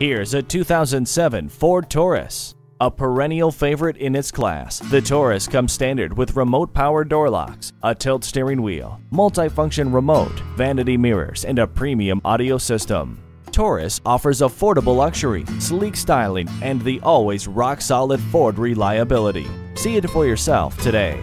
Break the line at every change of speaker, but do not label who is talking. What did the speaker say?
Here's a 2007 Ford Taurus. A perennial favorite in its class, the Taurus comes standard with remote power door locks, a tilt steering wheel, multifunction remote, vanity mirrors, and a premium audio system. Taurus offers affordable luxury, sleek styling, and the always rock-solid Ford reliability. See it for yourself today.